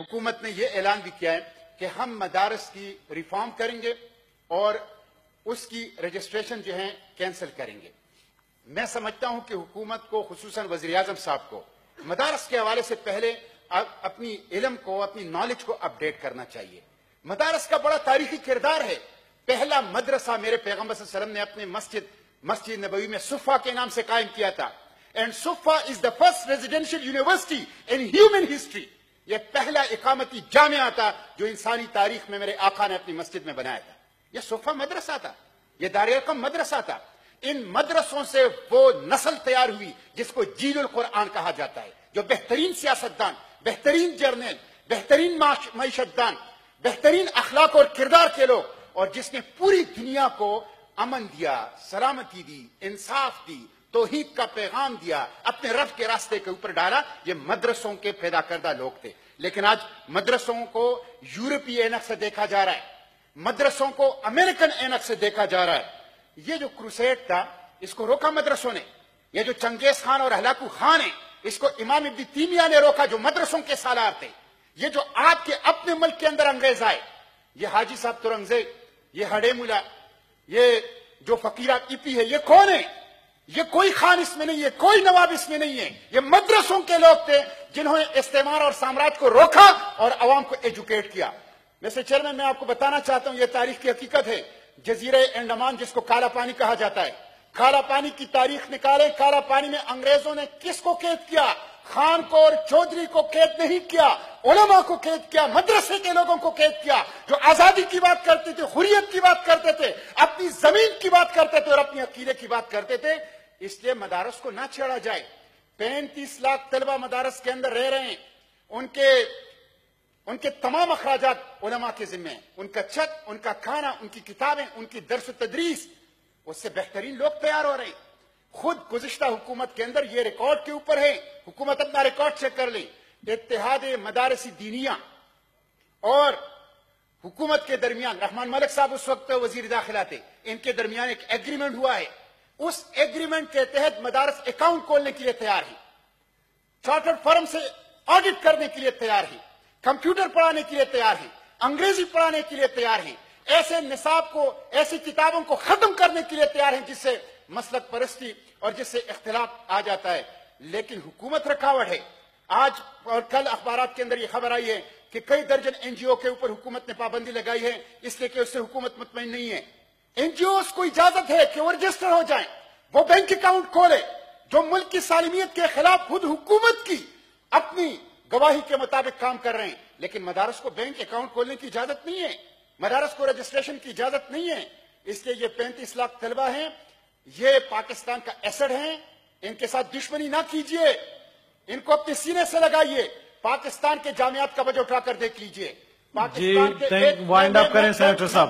حکومت نے یہ اعلان بھی کیا ہے کہ ہم مدارس کی ریفارم کریں گے اور اس کی رجسٹریشن جو ہے کینسل کریں گے۔ میں سمجھتا ہوں کہ حکومت کو، خصوصاً وزیر اعظم صاحب کو، مدارس کے حوالے سے پہلے اپنی علم کو، اپنی نالج کو اپڈیٹ کرنا چاہیے۔ مدارس کا بڑا تاریخی کردار ہے۔ پہلا مدرسہ میرے پیغمبر صلی اللہ علیہ وسلم نے اپنے مسجد مسجد نبوی میں صفا کے نام سے قائم کیا تھا۔ And Safa is the first residential university in human history یہ پہلا اقامتی جامعہ تھا جو انسانی تاریخ میں میرے آقا نے اپنی مسجد میں بنایا تھا۔ یہ صفا مدرسہ تھا، یہ دارالقم مدرسہ تھا۔ ان مدرسوں سے وہ نسل تیار ہوئی جس کو جیل القرآن کہا جاتا ہے، جو بہترین سیاستدان، بہترین جرنیل، بہترین معیشت دان بہترین اخلاق اور کردار کے لوگ اور جس نے پوری دنیا کو امن دیا، سلامتی دی، انصاف دی توحید کا پیغام دیا، اپنے رب کے راستے کے اوپر ڈالا، یہ مدرسوں کے پیدا کردہ لوگ تھے۔ لیکن آج مدرسوں کو یورپی اینک سے دیکھا جا رہا ہے، مدرسوں کو امریکن اینک سے دیکھا جا رہا ہے۔ یہ جو کروسیٹ تھا، اس کو روکا مدرسوں نے۔ یہ جو چنگیز خان اور ہلاکو خان ہے اس کو امام ابن تیمیہ نے روکا جو مدرسوں کے سالار تھے۔ یہ جو آپ کے اپنے ملک کے اندر انگریز آئے، یہ حاجی صاحب ترنگزے یہ ہڈے ملا یہ جو فقیرہ پی ہے، یہ کون ہے یہ کوئی خان اس میں نہیں ہے، کوئی نواب اس میں نہیں ہے۔ یہ مدرسوں کے لوگ تھے جنہوں نے استعمار اور سامراج کو روکا اور عوام کو ایجوکیٹ کیا۔ ویسے چیئرمین میں آپ کو بتانا چاہتا ہوں، یہ تاریخ کی حقیقت ہے۔ جزیرہ انڈمان، جس کو کالا پانی کہا جاتا ہے۔ کالا پانی کی تاریخ نکالے، کالا پانی میں انگریزوں نے کس کو قید کیا؟ خان کو اور چودھری کو قید نہیں کیا، علماء کو قید کیا، مدرسے کے لوگوں کو قید کیا۔ جو آزادی کی بات کرتے تھے، حریت کی بات کرتے تھے، اپنی زمین کی بات کرتے تھے اور اپنی عقیدے کی بات کرتے تھے اس لیے مدارس کو نہ چھیڑا جائے۔ پینتیس لاکھ طلبہ مدارس کے اندر رہ رہے ہیں۔ ان کے ان کے تمام اخراجات علماء کے ذمہ ہیں۔ ان کا چھت، ان کا کھانا، ان کی کتابیں، ان کی درس و تدریس۔ اس سے بہترین لوگ تیار ہو رہے ہیں۔ خود گزشتہ حکومت کے اندر یہ ریکارڈ کے اوپر ہے حکومت اپنا ریکارڈ چیک کر لیں اتحاد مدارسی دینیا اور حکومت کے درمیان، رحمان ملک صاحب اس وقت وزیر داخلہ تھے۔ ان کے درمیان ایک ایگریمنٹ ہوا ہے۔ اس ایگریمنٹ کے تحت مدارس اکاؤنٹ کھولنے کے لیے تیار ہے چارٹرڈ فرم سے آڈٹ کرنے کے لیے تیار ہے کمپیوٹر پڑھانے کے لیے تیار ہے انگریزی پڑھانے کے لیے تیار ہے ایسے نصاب کو، ایسی کتابوں کو ختم کرنے کے لیے تیار ہیں جس سے مسلک پرستی اور جس سے اختلاف آ جاتا ہے۔ لیکن حکومت رکاوٹ ہے۔ آج اور کل اخبارات کے اندر یہ خبر آئی ہے کہ کئی درجن این جی او کے اوپر حکومت نے پابندی لگائی ہے، اس لیے کہ اس سے حکومت مطمئن نہیں ہے۔ این جی اوز کو اجازت ہے کہ وہ رجسٹر ہو جائیں۔ وہ بینک اکاؤنٹ کھولے جو ملک کی سالمیت کے خلاف خود حکومت کی اپنی گواہی کے مطابق کام کر رہے ہیں۔ لیکن مدارس کو بینک اکاؤنٹ کھولنے کی اجازت نہیں ہے۔ مدارس کو رجسٹریشن کی اجازت نہیں ہے۔ اس لیے یہ پینتیس لاکھ طلبہ ہیں۔ یہ پاکستان کا ایسڈ ہیں۔ ان کے ساتھ دشمنی نہ کیجیے ان کو اپنے سینے سے لگائیے۔ پاکستان کے جامعات کا بجٹ اٹھا کر دیکھ لیجیے جی وائنڈ اپ کریں سینیٹر صاحب۔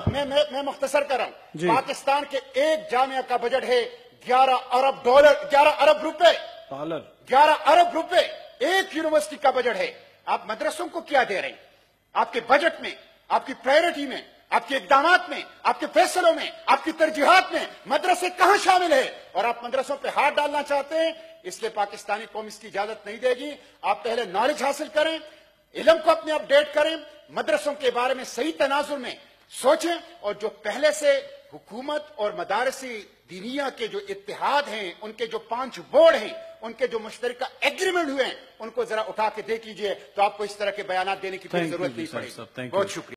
میں مختصر کر رہا ہوں جی۔ پاکستان کے ایک جامعہ کا بجٹ ہے گیارہ ارب ڈالر گیارہ ارب روپے۔ ڈالر۔ گیارہ ارب روپے ایک یونیورسٹی کا بجٹ ہے۔ آپ مدرسوں کو کیا دے رہے ہیں؟ آپ کے بجٹ میں آپ کی پرائرٹی میں آپ کے اقدامات میں آپ کے فیصلوں میں آپ کی ترجیحات میں مدرسے کہاں شامل ہے اور آپ مدرسوں پہ ہاتھ ڈالنا چاہتے ہیں اس لیے پاکستانی قوم اس کی اجازت نہیں دے گی۔ آپ پہلے نالج حاصل کریں۔ علم کو اپنے اپڈیٹ کریں مدرسوں کے بارے میں صحیح تناظر میں سوچیں اور جو پہلے سے حکومت اور مدارسی دنیا کے جو اتحاد ہیں ان کے جو پانچ بورڈ ہیں ان کے جو مشترکہ ایگریمنٹ ہوئے ہیں ان کو ذرا اٹھا کے دیکھ لیجیے تو آپ کو اس طرح کے بیانات دینے کی ضرورت نہیں پڑے بہت شکریہ۔